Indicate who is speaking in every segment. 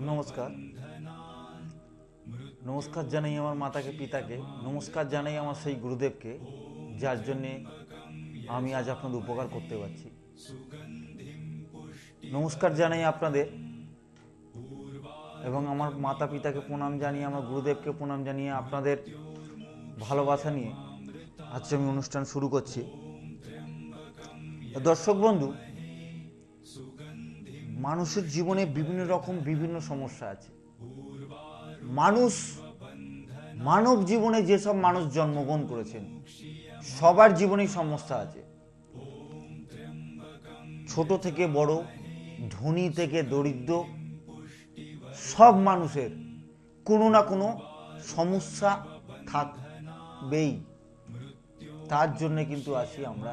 Speaker 1: নমস্কার। নমস্কার জানাই আমার মাতাকে, পিতাকে। নমস্কার জানাই আমার সেই গুরুদেবকে, যার জন্যে আমি আজ আপনাদের উপকার করতে পারছি। নমস্কার জানাই আপনাদের এবং আমার মাতা পিতাকে প্রণাম জানিয়ে, আমার গুরুদেবকে প্রণাম জানিয়ে আপনাদের ভালোবাসা নিয়ে আজকে আমি অনুষ্ঠান শুরু করছি। দর্শক বন্ধু মানুষের জীবনে বিভিন্ন রকম বিভিন্ন সমস্যা আছে। মানুষ মানব জীবনে যেসব মানুষ জন্মগ্রহণ করেছেন, সবার জীবনেই সমস্যা আছে। ছোট থেকে বড়, ধনী থেকে দরিদ্র, সব মানুষের কোনো না কোনো সমস্যা থাকবেই। তার জন্য কিন্তু আছি আমরা,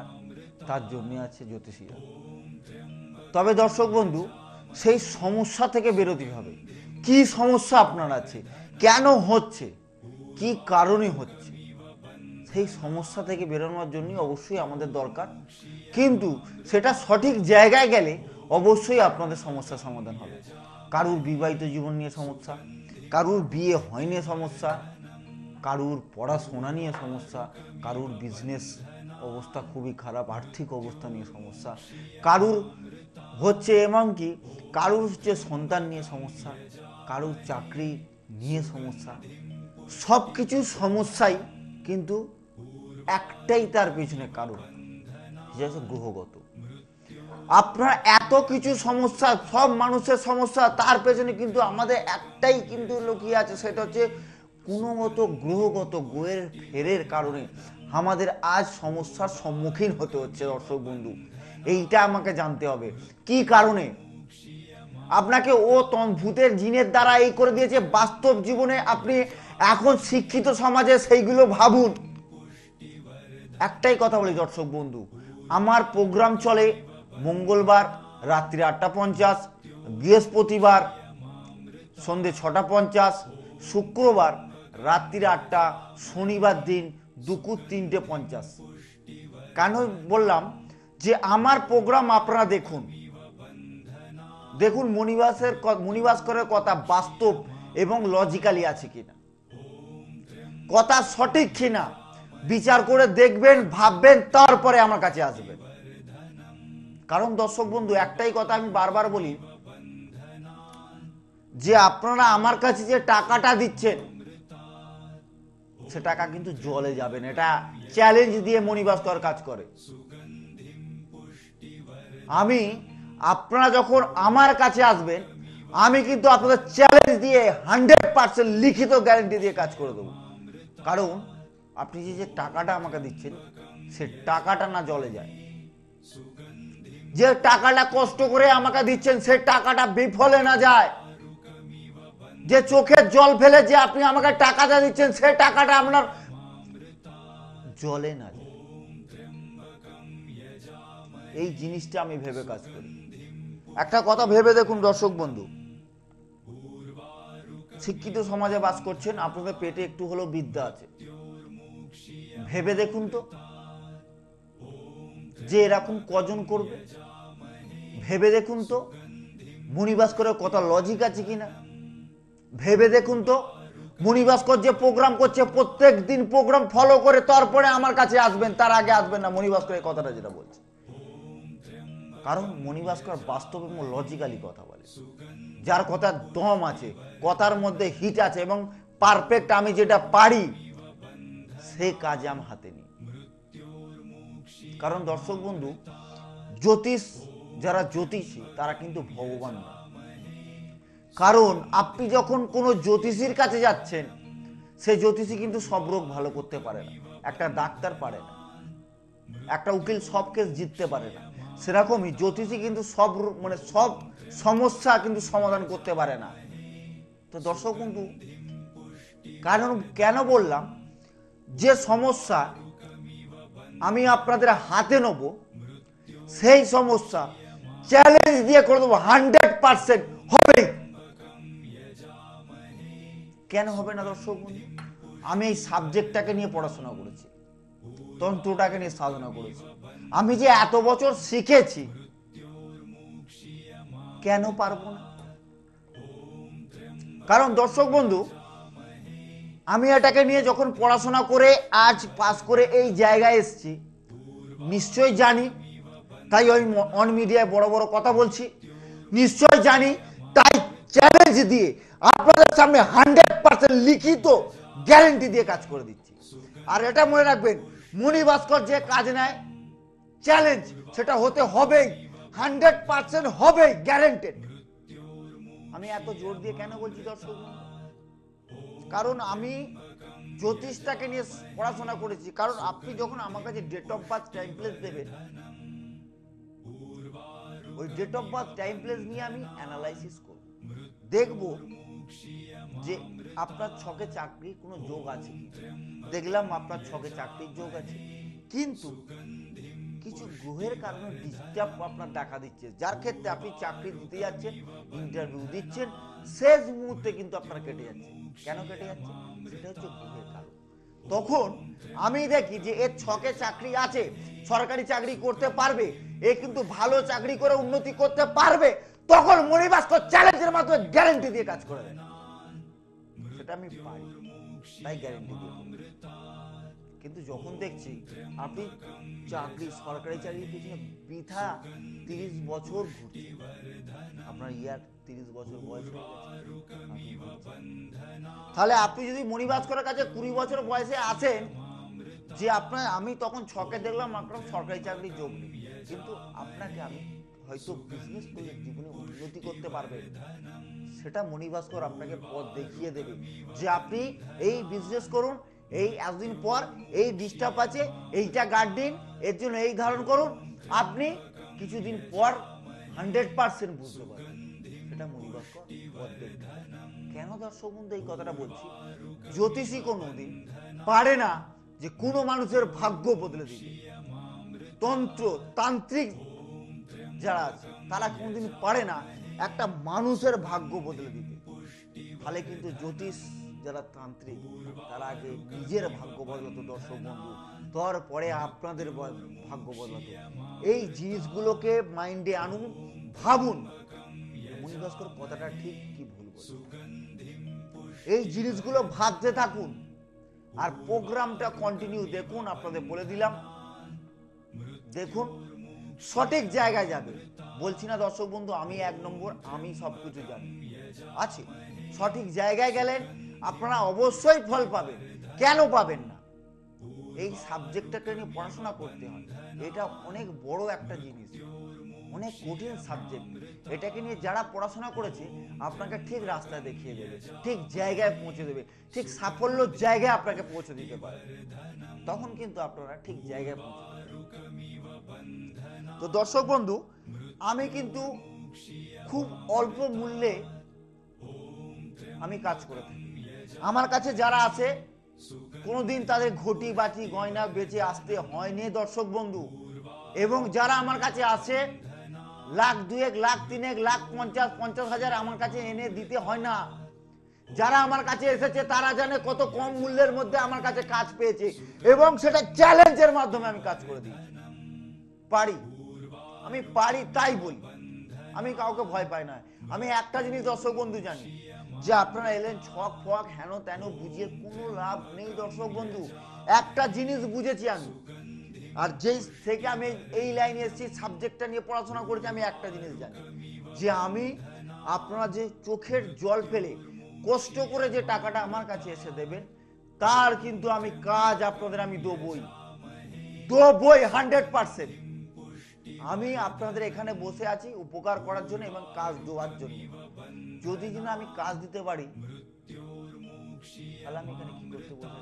Speaker 1: তার জন্যে আছে জ্যোতিষীরা। তবে দর্শক বন্ধু, সেই সমস্যা থেকে বেরোতে হবে। কি সমস্যা আপনার আছে? কেন হচ্ছে? কি কারণে হচ্ছে? সেই সমস্যা থেকে বেরোনোর জন্য অবশ্যই আমাদের দরকার। কিন্তু সেটা সঠিক জায়গায় গেলে অবশ্যই আপনাদের সমস্যার সমাধান হবে। কারুর বিবাহিত জীবন নিয়ে সমস্যা, কারুর বিয়ে হয়নি সমস্যা, কারুর পড়াশোনা নিয়ে সমস্যা, কারুর বিজনেস অবস্থা খুবই খারাপ, আর্থিক অবস্থা নিয়ে সমস্যা, কারুর হচ্ছে এমনকি কারুর হচ্ছে সন্তান নিয়ে সমস্যা, কারুর চাকরি নিয়ে সমস্যা। সব কিছু সমস্যাই কিন্তু একটাই তার পিছনে কারণ সেটা হচ্ছে গ্রহগত। আপনার এত কিছু সমস্যা, সব মানুষের সমস্যা, তার পেছনে কিন্তু আমাদের একটাই কিন্তু লুকিয়ে আছে, সেটা হচ্ছে কোনোগত গ্রহগত গ্রহের ফেরের কারণে আমাদের আজ সমস্যার সম্মুখীন হতে হচ্ছে দর্শক বন্ধু। এইটা আমাকে জানতে হবে। কি কারণে? আপনাকে ও ভূতের জিনের দ্বারা এই করে দিয়েছে, বাস্তব জীবনে আপনি এখন শিক্ষিত সমাজে সেইগুলো ভাবুন। একটাই কথা বলি দর্শক বন্ধু, আমার প্রোগ্রাম চলে মঙ্গলবার রাত্রি আটটা পঞ্চাশ, বৃহস্পতিবার সন্ধে ছটা পঞ্চাশ, শুক্রবার রাত্রির আটটা, শনিবার দিন দুপুর তিনটে পঞ্চাশ। কেন বললাম? যে আমার প্রোগ্রাম আপনারা দেখুন। দেখুন মনিবাসের মনিবাসকরের কথা বাস্তব এবং লজিক্যালি আছে কিনা। কথা সঠিক কিনা, বিচার করে দেখবেন, ভাববেন, তারপরে আমার কাছে আসবেন। কারণ দর্শক বন্ধু, একটাই কথা আমি বারবার বলি, যে আপনারা আমার কাছে যে টাকাটা দিচ্ছেন, সে টাকা কিন্তু জলে যাবেন এটা চ্যালেঞ্জ দিয়ে মনিবাস্তর কাজ করে। আমি, আপনারা যখন আমার কাছে আসবেন, আমি কিন্তু আপনাদের চ্যালেঞ্জ দিয়ে হান্ড্রেড পার্সেন্ট লিখিত গ্যারেন্টি দিয়ে কাজ করে দেবো। কারণ আপনি যে যে টাকাটা আমাকে দিচ্ছেন, সে টাকাটা না জলে যায়। যে টাকাটা কষ্ট করে আমাকে দিচ্ছেন, সে টাকাটা বিফলে না যায়। যে চোখের জল ফেলে যে আপনি আমাকে টাকাটা দিচ্ছেন, সে টাকাটা আপনার জলে না এই জিনিসটা আমি ভেবে কাজ করি। একটা কথা ভেবে দেখুন দর্শক বন্ধু। শিক্ষিত সমাজে বাস করছেন, আপনাদের পেটে একটু হলেও বিদ্যা আছে। ভেবে দেখুন তো, যে এরকম কজন করবে। ভেবে দেখুন তো মুনিবাস করে কত লজিক আছে কিনা। ভেবে দেখুন তো মণিভাস্কর যে প্রোগ্রাম করছে প্রত্যেক দিন প্রোগ্রাম ফলো করে তারপরে আমার কাছে আসবেন, তার আগে আসবেন না। মণিভাস্কর এই কথাটা যেটা বলছে। কারণ মণিভাস্কর বাস্তব এবং লজিক্যালি কথা বলে। যার কথা দম আছে, কথার মধ্যে হিট আছে এবং পারফেক্ট আমি যেটা পারি, সে কাজে আমি হাতে নিই। কারণ দর্শক বন্ধু, জ্যোতিষ যারা জ্যোতিষী, তারা কিন্তু ভগবান না। কারণ আপনি যখন কোনো জ্যোতিষীর কাছে যাচ্ছেন, সে জ্যোতিষী কিন্তু সব রোগ ভালো করতে পারে না। একটা ডাক্তার পারে না। একটা উকিল সব কেস জিততে পারে না। সেরকমই জ্যোতিষী কিন্তু সব মানে সব সমস্যা কিন্তু সমাধান করতে পারে না। তো দর্শক বন্ধু, কারণ কেন বললাম, যে সমস্যা আমি আপনাদের হাতে নেব, সেই সমস্যা চ্যালেঞ্জ দিয়ে করে দেবো হান্ড্রেড পার্সেন্ট হবে কেন হবে না দর্শক বন্ধু? আমি এই সাবজেক্টটাকে নিয়ে পড়াশোনা করেছি, তন্ত্রটাকে নিয়ে সাধনা করেছি। আমি যে এত বছর শিখেছি, কেন পারব না? কারণ দর্শক বন্ধু, আমি এটাকে নিয়ে যখন পড়াশোনা করে আজ পাস করে এই জায়গায় এসেছি নিশ্চয় জানি, তাই ওই অন মিডিয়ায় বড় বড় কথা বলছি নিশ্চয় জানি, তাই চ্যালেঞ্জ দিয়ে আপনাদের সামনে হান্ড্রেড পার্সেন্ট লিখিত গ্যারেন্টি দিয়ে কাজ করে দিচ্ছি। আর এটা মনে রাখবেন মণি ভাস্কর যে কাজ নেয় চ্যালেঞ্জ সেটা হতে হবেই হান্ড্রেড পার্সেন্ট হবেই গ্যারেন্টেড আমি এত জোর দিয়ে কেন বলছি দর্শক? কারণ আমি জ্যোতিষটাকে নিয়ে পড়াশোনা করেছি। কারণ আপনি যখন আমার কাছে date of birth time place দেবেন, ওই date of birth time place নিয়ে আমি অ্যানালাইসিস করব। দেখব যে আপনার ছকে চাকরির কোনো যোগ আছে দেখলাম আপনার ছকে চাকরির যোগ আছে। কিন্তু কিছু গ্রহের কারণে ডিস্টার্ব আপনার দেখা দিচ্ছে। যার ক্ষেত্রে আপনি চাকরি দিতে যাচ্ছেন ইন্টারভিউ দিচ্ছেন, শেষ মুহূর্তে কিন্তু আপনার কেটে যাচ্ছে। কেন কেটে যাচ্ছে? সেটা হচ্ছে গ্রহের কারণ। তখন আমি দেখি যে এর ছকে চাকরি আছে, সরকারি চাকরি করতে পারবে, এ কিন্তু ভালো চাকরি করে উন্নতি করতে পারবে, তখন মণিবাস্কর চ্যালেঞ্জের মাধ্যমে গ্যারেন্টি দিয়ে কাজ করে দেয়। সেটা আমি পারি, তাই গ্যারেন্টি দিয়ে। কিন্তু যখন দেখছি আপনি চাকরি সরকারি চাকরির পিছনে বৃথা তিরিশ বছর ঘুরছে আপনার ইয়ার তিরিশ বছর বয়স। তাহলে আপনি যদি মণিবাস্করের কাছে কুড়ি বছর বয়সে আছেন, যে আপনার, আমি তখন ছকে দেখলাম আপনার সরকারি চাকরি যোগ নেই কিন্তু আপনাকে আমি হয়তো বিজনেস করলে জীবনে উন্নতি করতে পারবেন সেটা মণিভাস্কর আপনাকে পথ দেখিয়ে দেবে যে আপনি এই বিজনেস করুন এই এতদিন পর এই ডিস্টার্ব আছে, এইটা গার্ড এর জন্য এই ধারণ করুন। আপনি কিছুদিন পর হান্ড্রেড পার্সেন্ট বুঝতে পারবেন। সেটা পথ কেন দর্শক বন্ধু, এই কথাটা বলছি? জ্যোতিষী কোনোদিন পারে না যে কোনো মানুষের ভাগ্য বদলে দিবে তন্ত্র, তান্ত্রিক যারা আছে, তারা কোনোদিন পারে না একটা মানুষের ভাগ্য বদলে দিতে। ফলে কিন্তু জ্যোতিষ যারা তান্ত্রিক, তারা আগে নিজের ভাগ্য বদলাতো, দর্শক বন্ধু। তারপরে আপনাদের ভাগ্য বদলাতো। এই জিনিসগুলোকে মাইন্ডে আনুন, ভাবুন। মণিভাস্কর, কথাটা ঠিক কি ভুল এই জিনিসগুলো ভাবতে থাকুন। আর প্রোগ্রামটা কন্টিনিউ দেখুন, আপনাদের বলে দিলাম। দেখুন, সঠিক জায়গায় যাবে। বলছি না, দর্শক বন্ধু, আমি এক নম্বর, আমি সব কিছু জানি। আছে। সঠিক জায়গায় গেলেন আপনারা অবশ্যই ফল পাবেন। কেন পাবেন না? এই সাবজেক্টটাকে নিয়ে পড়াশোনা করতে হয়। এটা অনেক বড় একটা জিনিস। অনেক কঠিন সাবজেক্ট এটাকে নিয়ে যারা পড়াশোনা করেছে, আপনাকে ঠিক রাস্তা দেখিয়ে দেবে, ঠিক জায়গায় পৌঁছে দেবে, ঠিক সাফল্যর জায়গায় আপনাকে পৌঁছে দিতে পারে। তখন কিন্তু আপনারা ঠিক জায়গায় পৌঁছে। তো দর্শক বন্ধু, আমি কিন্তু খুব অল্প মূল্যে আমি কাজ করে থাকি। আমার কাছে যারা আছে, কোনোদিন তাদের ঘটি বাটি গয়না বেঁচে আসতে হয়নি, দর্শক বন্ধু। এবং যারা আমার কাছে আসে লাখ দুয়েক, লাখ তিনেক, লাখ পঞ্চাশ পঞ্চাশ হাজার আমার কাছে এনে দিতে হয় না। যারা আমার কাছে এসেছে, তারা জানে কত কম মূল্যের মধ্যে আমার কাছে কাজ পেয়েছে। এবং সেটা চ্যালেঞ্জের মাধ্যমে আমি কাজ করে দিই। পারি। আমি পারি তাই বলি। আমি কাউকে ভয় পাই না। আমি একটা জিনিস দর্শক বন্ধু জানি। যে আপনারা এলেন ছক ফক, হেন তেন, বুঝিয়ে কোনো লাভ নেই দর্শক বন্ধু। একটা জিনিস বুঝেছি আমি। আর যেই থেকে আমি এই লাইনে এসেছি, সাবজেক্টটা নিয়ে পড়াশোনা করেছি, আমি একটা জিনিস জানি। যে আমি আপনারা যে চোখের জল ফেলে কষ্ট করে যে টাকাটা আমার কাছে এসে দেবেন, তার কিন্তু আমি কাজ আপনাদের আমি দেবই। দেবই হান্ড্রেড পার্সেন্ট। আমি আপনাদের এখানে বসে আছি উপকার করার জন্য এবং কাজ দেওয়ার জন্য। যদি কিনা আমি কাজ দিতে পারি, তাহলে আমি এখানে কি করতে বসে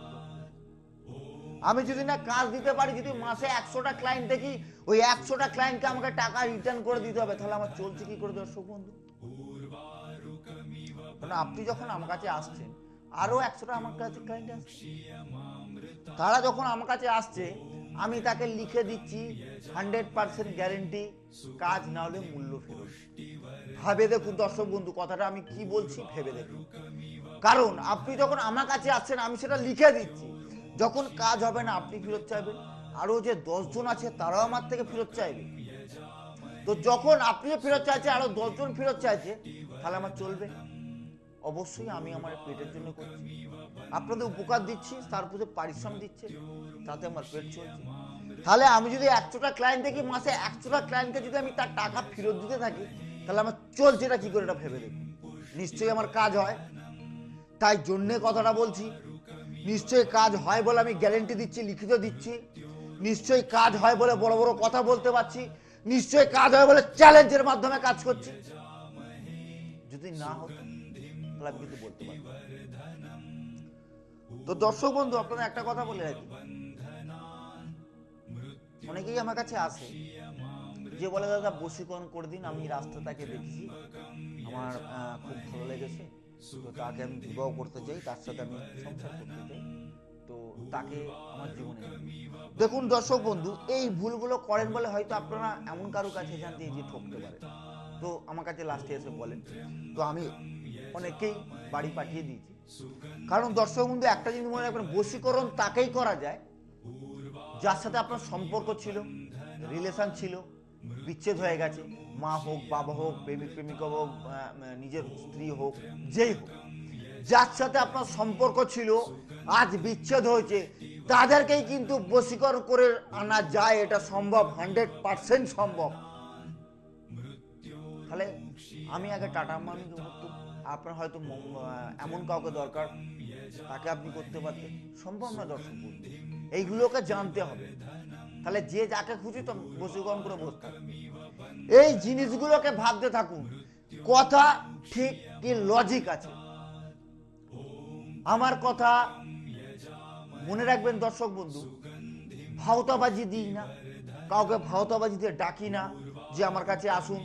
Speaker 1: আমি যদি না কাজ দিতে পারি, যদি মাসে একশোটা ক্লায়েন্ট দেখি, ওই একশোটা ক্লায়েন্টকে আমাকে টাকা রিটার্ন করে দিতে হবে, তাহলে আমার চলছে কি করে দর্শক বন্ধু? কারণ আপনি যখন আমার কাছে আসছেন, আরও একশোটা আমার কাছে ক্লায়েন্ট আসছে। তারা যখন আমার কাছে আসছে, আমি তাকে লিখে দিচ্ছি হান্ড্রেড পার্সেন্ট গ্যারেন্টি কাজ না হলে মূল্য ফেরত। ভাবে দেখুন, দর্শক বন্ধু, কথাটা আমি কি বলছি ভেবে দেখুন। কারণ আপনি যখন আমার কাছে আসছেন, আমি সেটা লিখে দিচ্ছি। যখন কাজ হবে না, আপনি ফেরত চাইবেন। আরও যে দশজন আছে, তারাও আমার থেকে ফেরত চাইবে। তো যখন আপনিও ফেরত চাইছে আরও দশজন ফেরত চাইছে, তাহলে আমার চলবে। অবশ্যই আমি আমার পেটের জন্য করছি। আপনাদের উপকার দিচ্ছি, তার উপরে পারিশ্রম দিচ্ছে, তাতে আমার পেট চলছে। তাহলে আমি যদি একশোটা ক্লায়েন্ট দেখি, মাসে একশোটা ক্লায়েন্টকে যদি আমি তার টাকা ফেরত দিতে থাকি তাহলে আমার চলছে এটা কি করে এটা ভেবে দেখুন। নিশ্চয়ই আমার কাজ হয়। তাই জন্যে কথাটা বলছি, নিশ্চয়ই কাজ হয় বলে আমি গ্যারেন্টি দিচ্ছি, লিখিত দিচ্ছি। নিশ্চয়ই কাজ হয় বলে বড় বড় কথা বলতে পারছি। নিশ্চয়ই কাজ হয় বলে চ্যালেঞ্জের মাধ্যমে কাজ করছি। যদি না হতো, তাহলে আমি কিন্তু বলতে পারব না। তো দর্শক বন্ধু, আপনাদের একটা কথা বলে রাখি। অনেকেই আমার কাছে আসে যে বলে, দাদা বশীকরণ করে দিন, আমি রাস্তা তাকে দেখেছি। আমার খুব ভালো লেগেছে। তো তাকে আমি বিবাহ করতে চাই, তার সাথে আমি সংসার করতে চাই। তো তাকে আমার জীবনে দেখুন দর্শক বন্ধু, এই ভুলগুলো করেন বলে হয়তো আপনারা এমন কারও কাছে যান যে যে ঠকতে পারে। তো আমার কাছে লাস্টে এসে বলেন। তো আমি অনেকেই বাড়ি পাঠিয়ে দিয়েছি। কারণ দর্শক বন্ধু, একটা জিনিস মনে রাখবেন বশীকরণ তাকেই করা যায়। যার সাথে আপনার সম্পর্ক ছিল রিলেশন ছিল বিচ্ছেদ হয়ে গেছে। মা হোক, বাবা হোক, প্রেমিক, প্রেমিকা হোক নিজের স্ত্রী হোক, যেই হোক। যার সাথে আপনার সম্পর্ক ছিল, আজ বিচ্ছেদ হয়েছে, তাদেরকেই কিন্তু বশীকরণ করে আনা যায়, এটা সম্ভব, হান্ড্রেড পার্সেন্ট সম্ভব। তাহলে আমি আগে টাটা করতাম আপনার হয়তো এমন কাউকে দরকার, তাকে আপনি করতে পারতেন। সম্ভব না দর্শক। এইগুলোকে জানতে হবে। তাহলে যে যাকে খুশি তো বসীকরণ করে বসতে থাকবে। এই জিনিসগুলোকে ভাবতে থাকুন। কথা ঠিক কি লজিক আছে? আমার কথা মনে রাখবেন দর্শক বন্ধু, ভাওতাবাজি দিই না। কাউকে ভাওতাবাজি দিয়ে ডাকি না যে আমার কাছে আসুন,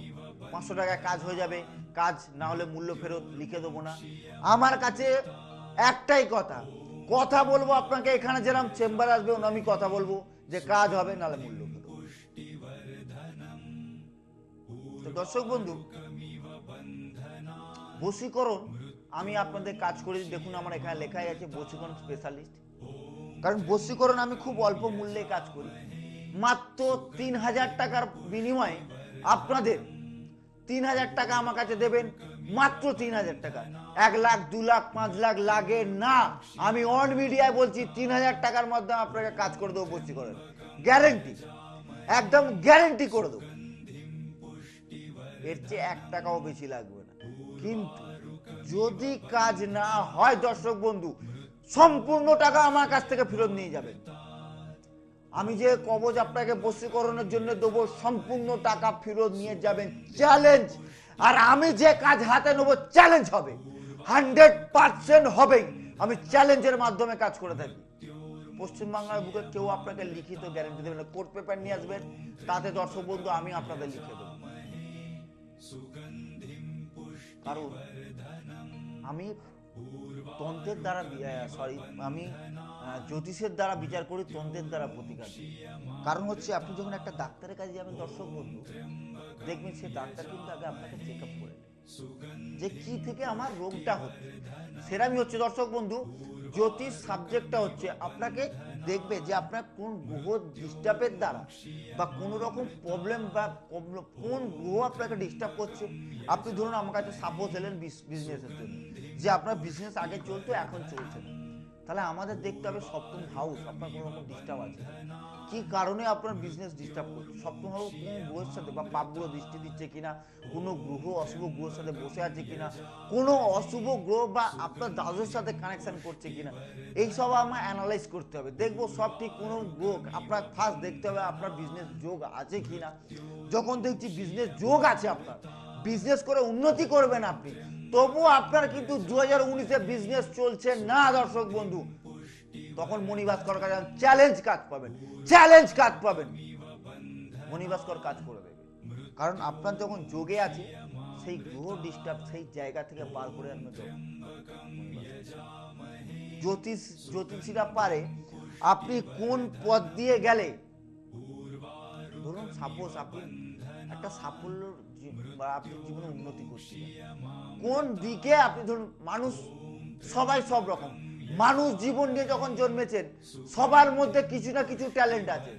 Speaker 1: পাঁচশো টাকায় কাজ হয়ে যাবে, কাজ না হলে মূল্য ফেরত লিখে দেবো না। আমার কাছে একটাই কথা কথা বলব আপনাকে, এখানে যেরকম চেম্বার আসবে আমি কথা বলব। যে কাজ হবে নালে মূল্য তো দর্শক বন্ধু বসীকরণ আমি আপনাদের কাজ করে দেখুন, আমার এখানে লেখাই আছে বসীকরণ স্পেশালিস্ট কারণ বসীকরণ আমি খুব অল্প মূল্যে কাজ করি। মাত্র তিন হাজার টাকার বিনিময়ে আপনাদের তিন হাজার টাকা আমার কাছে দেবেন, মাত্র তিন হাজার টাকা। এক লাখ, দু লাখ, পাঁচ লাখ লাগে না। আমি অন মিডিয়ায় বলছি তিন হাজার টাকার মধ্যে আপনাকে কাজ করে দেবো বশীকরণ গ্যারেন্টি একদম গ্যারেন্টি করে দেবো। এর চেয়ে এক টাকাও বেশি লাগবে না। কিন্তু যদি কাজ না হয়, দর্শক বন্ধু, সম্পূর্ণ টাকা আমার কাছ থেকে ফেরত নিয়ে যাবেন। আমি যে কবজ আপনাকে বশীকরণের জন্য দেবো, সম্পূর্ণ টাকা ফেরত নিয়ে যাবেন। চ্যালেঞ্জ আর আমি যে কাজ হাতে নেব চ্যালেঞ্জ হবে। হান্ড্রেড পার্সেন্ট হবেই। আমি চ্যালেঞ্জের মাধ্যমে কাজ করে থাকি। পশ্চিমবাংলার বুকে কেউ আপনাকে লিখিত গ্যারেন্টি দেবে না। কোর্ট পেপার নিয়ে আসবেন, তাতে দর্শক বন্ধু, আমি আপনাদের লিখে দেবো। কারণ, আমি তন্ত্রের দ্বারা সরি আমি জ্যোতিষের দ্বারা বিচার করি তন্ত্রের দ্বারা প্রতিকার কারণ হচ্ছে, আপনি যখন একটা ডাক্তারের কাছে যাবেন, দর্শক বন্ধু, দেখবেন সে ডাক্তার কিন্তু আগে আপনাকে চেক আপ করে যে কি থেকে আমার রোগটা হচ্ছে। সেরামই হচ্ছে, দর্শক বন্ধু, জ্যোতিষ সাবজেক্টটা হচ্ছে, আপনাকে দেখবে যে আপনার কোন গ্রহ ডিস্টার্বের দ্বারা বা কোন রকম প্রবলেম বা কোন- গ্রহ আপনাকে ডিস্টার্ব করছে। আপনি ধরুন, আমার কাছে সাপোজ এলেন বিজনেসের জন্য, যে আপনার বিজনেস আগে চলতো, এখন চলছে না। তাহলে আমাদের দেখতে হবে সপ্তম হাউস আপনার কোনো রকম ডিস্টার্ব আছে। কি কারণে আপনার বিজনেস ডিস্টার্ব করছে? সপ্তম হাউস কোন গ্রহের সাথে বা পাপগুলো দৃষ্টি দিচ্ছে কিনা? কোনো গ্রহ অশুভ গ্রহের সাথে বসে আছে কিনা? কোনো অশুভ গ্রহ বা আপনার দাদুর সাথে কানেকশন করছে কিনা? এইসব আমার অ্যানালাইজ করতে হবে। দেখব সব ঠিক কোনো গ্রহ, আপনার ফার্স্ট দেখতে হবে আপনার বিজনেস যোগ আছে কিনা? যখন দেখছি বিজনেস যোগ আছে আপনার বিজনেস করে উন্নতি করবেন আপনি। তবু আপনার কিন্তু দু হাজার উনিশে বিজনেস চলছে না, দর্শক বন্ধু। তখন মণিভাস্কর কাজ চ্যালেঞ্জ কাজ পাবেন। চ্যালেঞ্জ কাজ পাবেন। মণিভাস্কর কাজ করে দেবে কারণ আপনার যখন যোগে আছে, সেই গ্রহ ডিস্টার্ব সেই জায়গা থেকে বার করে আনবে জ্যোতিষ জ্যোতিষীরা পারে। আপনি কোন পথ দিয়ে গেলে সাপোজ আপনি একটা সাফল্য বা আপনি জীবনে উন্নতি করছেন। কোন দিকে আপনি ধরুন, মানুষ সবাই সব রকম। মানুষ জীবন নিয়ে যখন জন্মেছেন, সবার মধ্যে কিছু না কিছু ট্যালেন্ট আছে।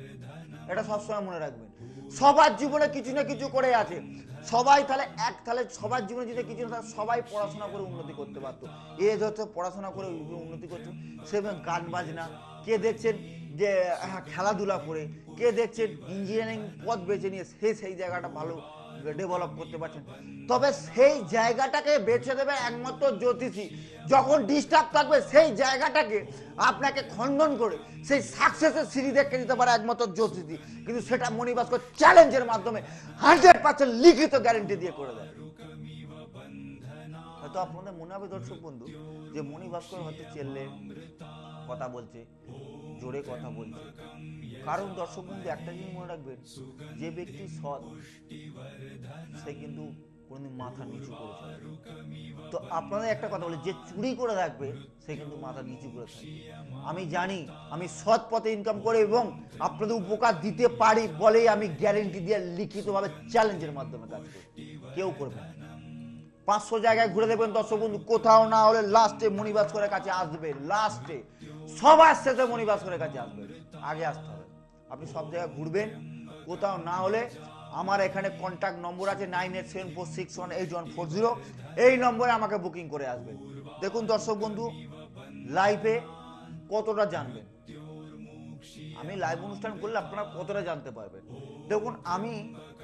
Speaker 1: এটা সবসময় মনে রাখবেন। সবার জীবনে কিছু না কিছু করে আছে। সবাই তাহলে এক, তাহলে সবার জীবনে যদি কিছু না সবাই পড়াশোনা করে উন্নতি করতে পারতো। এ হচ্ছে পড়াশোনা করে উন্নতি করছে। সে গান বাজনা, কে দেখছেন? যে হ্যাঁ, খেলাধুলা করে কে দেখছেন ইঞ্জিনিয়ারিং পথ বেছে নিয়ে সে সেই জায়গাটা ভালো ডেভেলপ করতে পারছেন তবে সেই জায়গাটাকে বেছে দেবে একমাত্র জ্যোতিষী। যখন ডিস্টার্ব থাকবে সেই জায়গাটাকে আপনাকে খণ্ডন করে সেই সাকসেসের সিঁড়ি দেখে দিতে পারে একমাত্র জ্যোতিষী। কিন্তু সেটা মণিবাস্কর চ্যালেঞ্জের মাধ্যমে হান্ড্রেড পার্সেন্ট লিখিত গ্যারেন্টি দিয়ে করে দেয়। হয়তো আপনাদের মনে হবে দর্শক বন্ধু যে মণি ভাস্কর হয়তো চেললে কথা বলছে, জোরে কথা বলছে। কারণ দর্শক বন্ধু, একটা জিনিস মনে রাখবেন, যে ব্যক্তি সৎ, সে কিন্তু কোনোদিন মাথা নিচু করে তো আপনাদের একটা কথা বলি, যে চুরি করে রাখবে সে কিন্তু মাথা নিচু করে থাকবে। আমি জানি, আমি সৎ পথে ইনকাম করে এবং আপনাদের উপকার দিতে পারি বলেই আমি গ্যারেন্টি দিয়ে লিখিতভাবে চ্যালেঞ্জের মাধ্যমে কাজ করি। কেউ করবে না। পাঁচশো জায়গায় ঘুরে দেখবেন দর্শক বন্ধু, কোথাও না হলে লাস্টে মণিবাস্করের কাছে আসবে। লাস্টে সবার শেষে মণিবাস্করের কাছে আসবে। আগে আসতে হবে। আপনি সব জায়গায় ঘুরবেন। কোথাও না হলে আমার এখানে কন্ট্যাক্ট নম্বর আছে nine eight seven four six one eight one four zero এই নম্বরে আমাকে বুকিং করে আসবেন। দেখুন দর্শক বন্ধু লাইভে কতটা জানবেন। আমি লাইভ অনুষ্ঠান করলে আপনারা কতটা জানতে পারবেন। দেখুন, আমি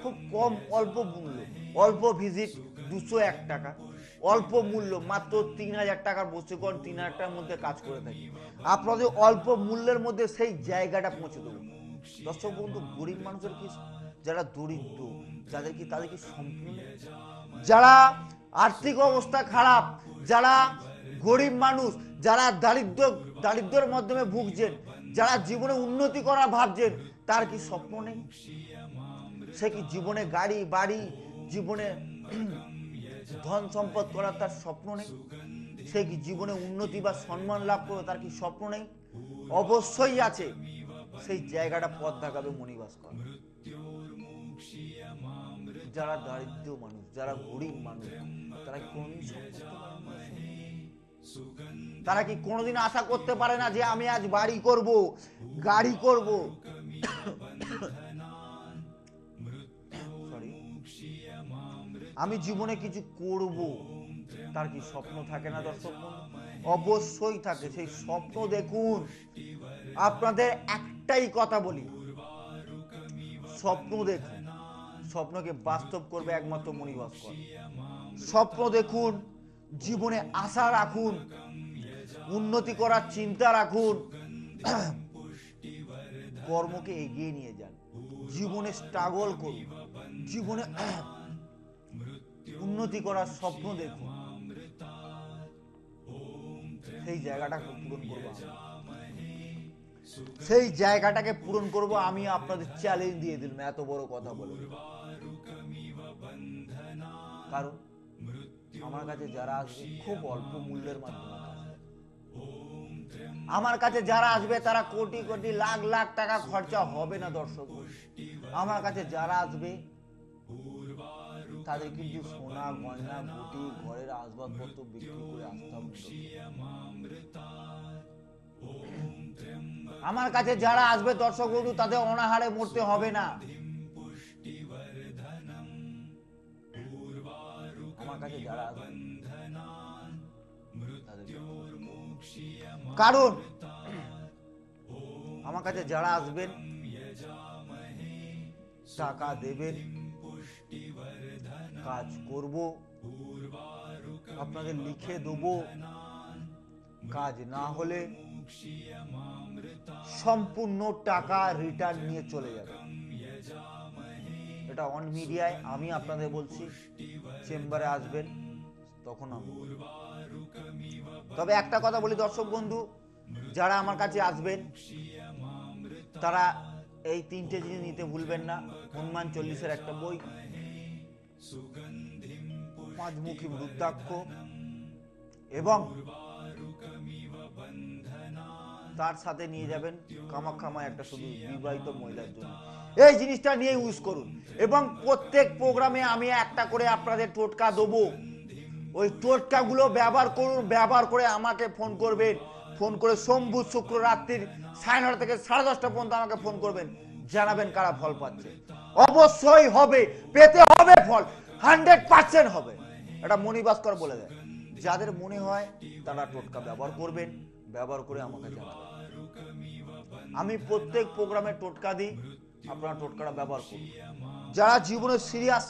Speaker 1: খুব কম অল্প মূল্য, অল্প ভিজিট দুশো এক টাকা। অল্প মূল্য, মাত্র তিন হাজার টাকার বস্তুকরণ তিন হাজার টাকার মধ্যে কাজ করে থাকি। আপনাদের অল্প মূল্যের মধ্যে সেই জায়গাটা পৌঁছে দেবো। দর্শক বন্ধু, গরিব মানুষের কি, যারা দরিদ্র, যাদের কি, তাদের কি সম্পূর্ণ যারা আর্থিক অবস্থা খারাপ, যারা গরিব মানুষ, যারা দারিদ্র, দারিদ্রের মাধ্যমে ভুগছেন, যারা জীবনে উন্নতি করা ভাবছেন, তার কি স্বপ্ন নেই? সে কি জীবনে গাড়ি, বাড়ি, জীবনে ধন সম্পদ করার তার স্বপ্ন নেই। সে কি জীবনে উন্নতি বা সম্মান লাভ করবে তার কি স্বপ্ন নেই? অবশ্যই আছে। সেই জায়গাটা পথ দেখাবে মণিভাস্কর। যারা দারিদ্র মানুষ, যারা গরিব মানুষ, তারা কি কোনোদিন স্বপ্ন দেখতে পারে মানুষের? তারা কি কোনোদিন আশা করতে পারে না যে আমি আজ বাড়ি করব, গাড়ি করব? আমি জীবনে কিছু করব, তার কি স্বপ্ন থাকে না দর্শক অবশ্যই থাকে, সেই স্বপ্ন দেখুন। আপনাদের একটাই কথা বলি, স্বপ্ন দেখুন। স্বপ্নকে বাস্তব করবে একমাত্র মণিভাস্কর। স্বপ্ন দেখুন, জীবনে আশা রাখুন, উন্নতি করার চিন্তা রাখুন, কর্মকে এগিয়ে নিয়ে যান। জীবনে স্ট্রাগল করুন। জীবনে উন্নতি করার স্বপ্ন দেখুন সেই জায়গাটাকে পূরণ করব সেই জায়গাটাকে পূরণ করব আমি, আপনাদের চ্যালেঞ্জ দিয়ে দিলাম, এত বড় কথা বলে। কারণ, আমার কাছে যারা আসবে, খুব অল্প মূল্যের মাধ্যমে আমার কাছে যারা আসবে, তারা কোটি কোটি লাখ লাখ টাকা খরচা হবে না, দর্শক। আমার কাছে যারা আসবে তাদের কিন্তু সোনা, গয়না গুটি ঘরের আসবাবপত্র বিক্রি করে আসতে আমার কাছে যারা আসবে দর্শক বন্ধু, তাদের অনাহারে মরতে হবে না। কারণ, আমার কাছে যারা আসবেন, টাকা দেবেন। কাজ করব আপনাদের লিখে দেবো। কাজ না হলে সম্পূর্ণ টাকা রিটার্ন নিয়ে চলে যাবে। এটা অন মিডিয়ায় আমি আপনাদের বলছি, চেম্বারে আসবেন, তখন আমি। তবে একটা কথা বলি দর্শক বন্ধু, যারা আমার কাছে আসবেন, তারা এই তিনটে জিনিস নিতে ভুলবেন না। হনুমান চল্লিশের একটা বই পাঁচমুখী রুদ্রাক্ষ এবং তার সাথে নিয়ে যাবেন কামাক্ষামা একটা শুধু বিবাহিত মহিলার জন্য। এই জিনিসটা নিয়ে ইউজ করুন এবং প্রত্যেক প্রোগ্রামে আমি একটা করে আপনাদের টোটকা দেবো। ওই টোটকাগুলো ব্যবহার করুন ব্যবহার করে আমাকে ফোন করবেন। ফোন করে বুধ শুক্র রাত্রির সাড়ে নটা থেকে সাড়ে দশটা পর্যন্ত আমাকে ফোন করবেন। জানাবেন কারা ফল পাচ্ছে। অবশ্যই হবে, পেতে হবে ফল হান্ড্রেড পার্সেন্ট হবে। এটা মণিভাস্কর বলে দেয়। যাদের মনে হয় তারা টোটকা ব্যবহার করবেন, ব্যবহার করে আমাকে জানাবেন। আমি প্রত্যেক প্রোগ্রামে টোটকা দিই, আপনারা টোটকাটা ব্যবহার করুন। যারা জীবনে সিরিয়াস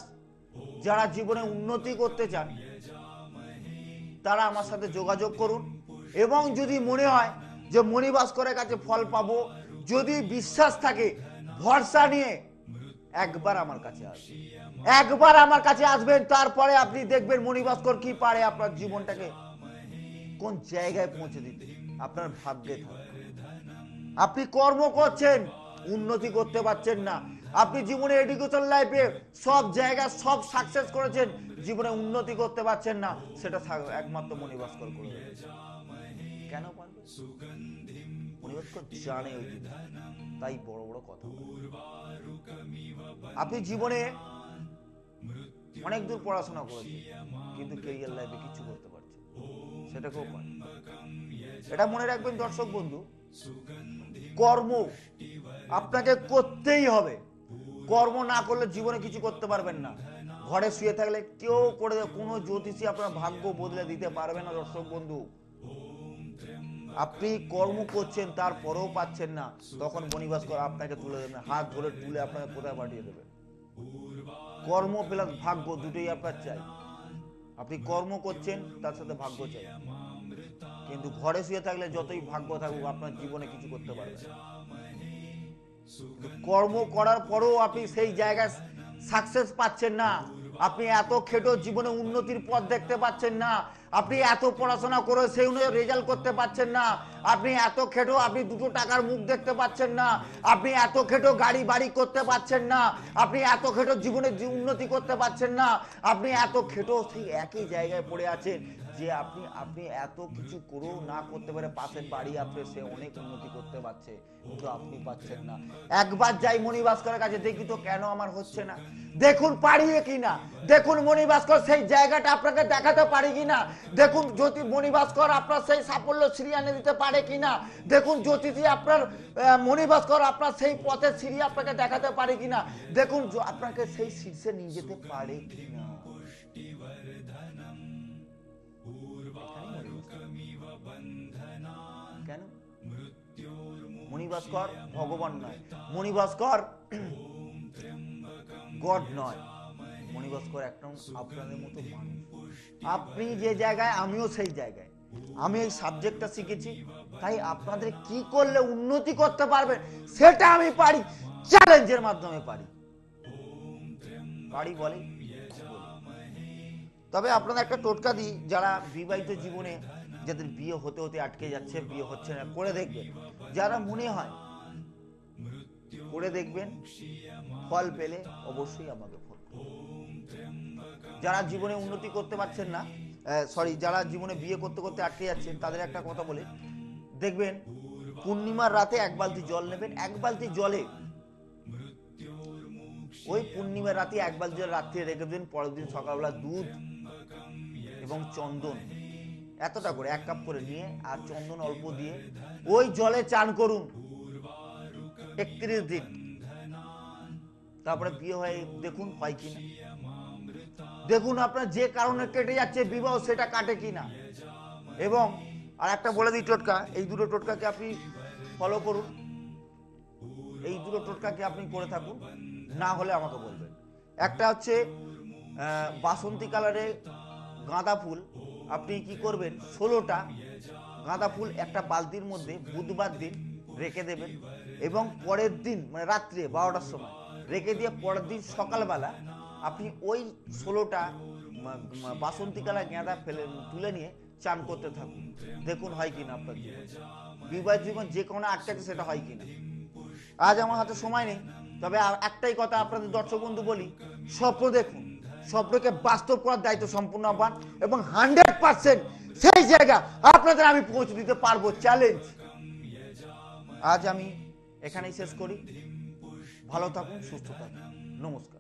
Speaker 1: যারা জীবনে উন্নতি করতে চান, তারা আমার সাথে যোগাযোগ করুন। এবং যদি মনে হয় যে মণিভাস্করের কাছে ফল পাবো, যদি বিশ্বাস থাকে, ভরসা নিয়ে একবার আমার কাছে আসবেন। একবার আমার কাছে আসবেন, তারপরে আপনি দেখবেন মণিভাস্কর কি পারে আপনার জীবনটাকে কোন জায়গায় পৌঁছে দিতে। আপনার ভাগ্যে আপনি কর্ম করছেন, উন্নতি করতে পারছেন না। আপনি জীবনে এডুকেশন লাইফে সব জায়গায় সব সাকসেস করেছেন, জীবনে উন্নতি করতে পারছেন না। সেটা একমাত্র মণিভাস্কর করে কেন পারবে? মণিভাস্কর জানে ওই তাই বড় বড় কথা আপনি জীবনে অনেক দূর পড়াশোনা করেছেন কিন্তু কেরিয়ার লাইফে কিছু করতে পারছেন সেটা কেউ পারে এটা মনে রাখবেন দর্শক বন্ধু কর্ম আপনাকে করতেই হবে। কর্ম না করলে জীবনে কিছু করতে পারবেন না। ঘরে শুয়ে থাকলে কেউ করে দেবে, কোনো জ্যোতিষী আপনার ভাগ্য বদলে দিতে পারবে না দর্শক বন্ধু। আপনি কর্ম করছেন, তারপরেও পাচ্ছেন না। তখন বনিবাসকর আপনাকে তুলে দেবেন হাত ধরে তুলে আপনাকে কোথায় পাঠিয়ে দেবে? কর্ম প্লাস ভাগ্য দুটোই আপনার চাই। আপনি কর্ম করছেন, তার সাথে ভাগ্য চাই। কিন্তু ঘরে শুয়ে থাকলে যতই ভাগ্য থাকুক, আপনার জীবনে কিছু করতে পারবেন না। কর্ম করার পরেও আপনি সেই জায়গায় সাকসেস পাচ্ছেন না। আপনি এত খেটো জীবনে উন্নতির পথ দেখতে পাচ্ছেন না। আপনি এত পড়াশোনা করে সেই অনুযায়ী রেজাল্ট করতে পারছেন না। আপনি এত খেটো, আপনি দুটো টাকার মুখ দেখতে পাচ্ছেন না। আপনি এত খেটো গাড়ি বাড়ি করতে পারছেন না। আপনি এত খেটো জীবনে উন্নতি করতে পারছেন না। আপনি এত খেটো সেই একই জায়গায় পড়ে আছেন যে আপনি আপনি এত কিছু করেও না করতে পারে। পাশের বাড়ি আপনি সে অনেক উন্নতি করতে পারছে, কিন্তু আপনি পাচ্ছেন না। একবার যাই মণিভাস্করের কাছে দেখি তো কেন আমার হচ্ছে না। দেখুন পারিয়ে কিনা। দেখুন মণিভাস্কর, সেই জায়গাটা আপনাকে দেখাতে পারি কিনা। দেখুন জ্যোতি মণিভাস্কর আপনার সেই সাফল্য সিরিয়া এনে দিতে পারে কিনা। দেখুন জ্যোতিষী আপনার মণিভাস্কর আপনার সেই পথে সিঁড়ি আপনাকে দেখাতে পারে কিনা। দেখুন আপনাকে সেই শীর্ষে নিয়ে যেতে পারে কিনা। কেন? মণিভাস্কর ভগবান নয়। মণিভাস্কর গড নয়। মণিভাস্কর একটা আপনাদের মতো মানুষ। আপনি যে জায়গায় আমিও সেই জায়গায়। আমি এই সাবজেক্টটা শিখেছি। তাই আপনাদের কি করলে উন্নতি করতে পারবেন সেটা আমি পারি চ্যালেঞ্জের মাধ্যমে পারি। পারি বলে তবে আপনারা একটা টোটকা দিই যারা বিবাহিত জীবনে যাদের বিয়ে হতে হতে আটকে যাচ্ছে বিয়ে হচ্ছে না করে দেখবেন। যারা মনে হয় করে দেখবেন ফল পেলে অবশ্যই আমাকে ফোন। যারা জীবনে উন্নতি করতে পারছেন না সরি যারা জীবনে বিয়ে করতে করতে আটকে যাচ্ছেন, তাদের একটা কথা বলে। দেখবেন, পূর্ণিমার রাতে এক বালতি জল নেবেন, এক বালতি জলে ওই পূর্ণিমার রাতে এক বালতি জল রাত্রে রেখে দেবেন, পরের দিন সকালবেলা দুধ এবং চন্দন। এতটা করে, এক কাপ করে নিয়ে আর চন্দন অল্প দিয়ে ওই জলে চান করুন। একত্রিশ দিন। তারপরে বিয়ে হয়ে, দেখুন হয় কিনা দেখুন আপনার যে কারণে কেটে যাচ্ছে বিবাহ, সেটা কাটে কি না এবং আর একটা বলে দিই টোটকা, এই দুটো টোটকাকে আপনি ফলো করুন। এই দুটো টোটকাকে আপনি করে থাকুন, না হলে আমাকে বলবেন। একটা হচ্ছে বাসন্তী কালারে গাঁদা ফুল, আপনি কি করবেন, ষোলোটা গাঁদা ফুল একটা বালতির মধ্যে বুধবার দিন রেখে দেবেন এবং পরের দিন মানে রাত্রে বারোটার সময়, রেখে দিয়ে পরের দিন সকালবেলা আপনি ওই ষোলোটা বাসন্তী কালার গাঁদা ফেলে, তুলে নিয়ে চান করতে থাকুন। দেখুন হয় কিনা আপনার জীবন। বিবাহ জীবন যে কোনো আটকাছে সেটা হয় কিনা। আজ আমার হাতে সময় নেই, তবে আর একটাই কথা আপনাদের দর্শক বন্ধু বলি, স্বপ্ন দেখুন। স্বপ্নকে বাস্তব করার দায়িত্ব সম্পূর্ণ পান এবং হান্ড্রেড পার্সেন্ট সেই জায়গা আপনাদের আমি পৌঁছে দিতে পারব। চ্যালেঞ্জ। আজ আমি এখানেই শেষ করি। ভালো থাকুন, সুস্থ থাকুন। নমস্কার।